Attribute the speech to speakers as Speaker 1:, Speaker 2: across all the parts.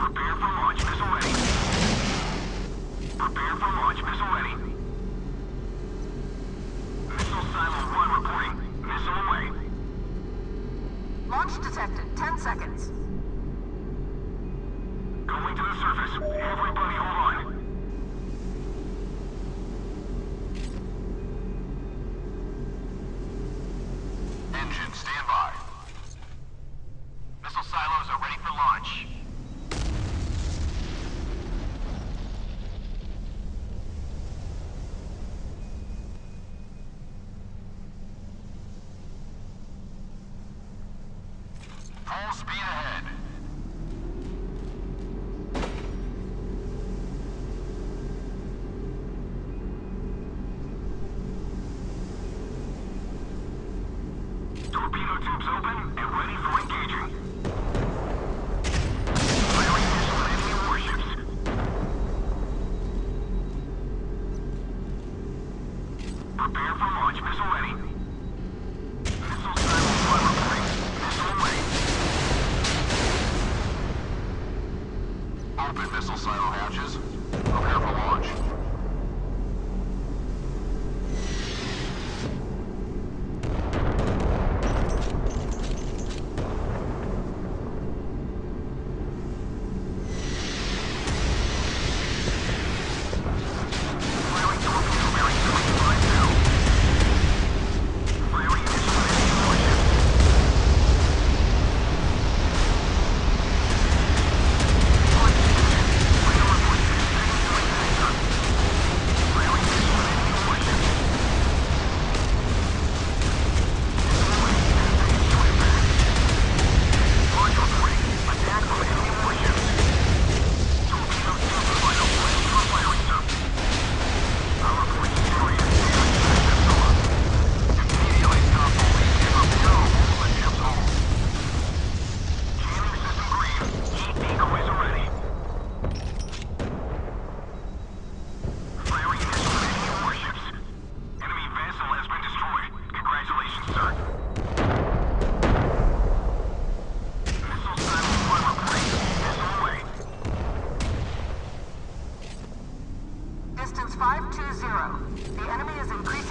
Speaker 1: Prepare for launch missile ready. Prepare for launch missile ready. Missile silo 1 reporting. Missile away.
Speaker 2: Launch detected. 10 seconds. Going to
Speaker 1: the surface. Everybody Prepare for launch. 520. The enemy is increasing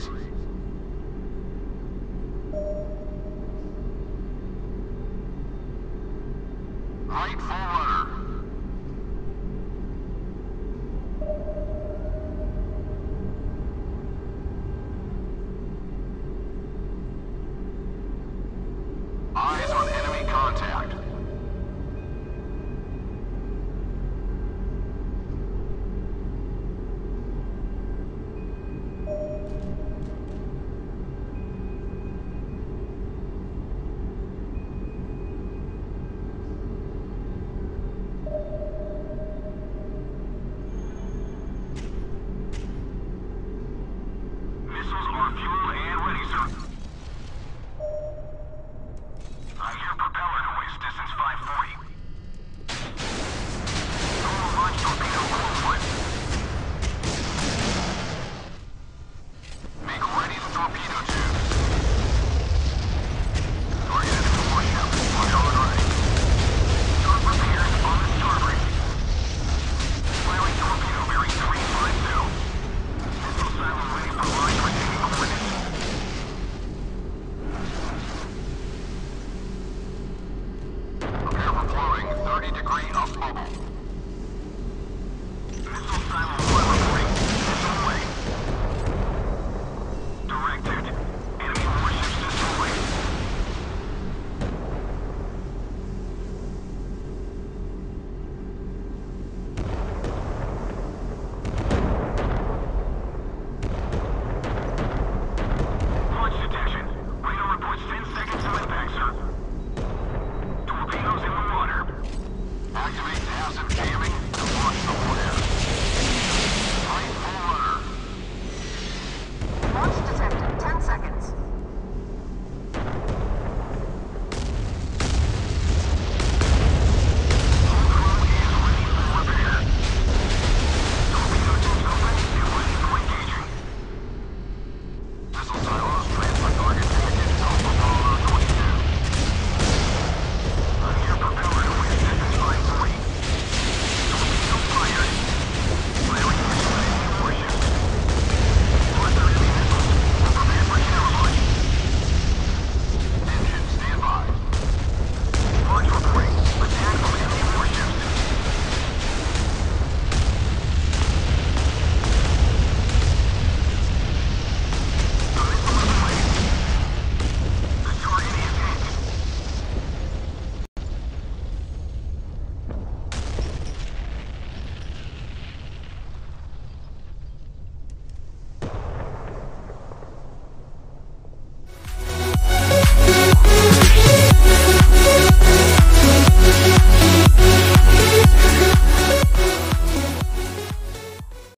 Speaker 1: Jesus.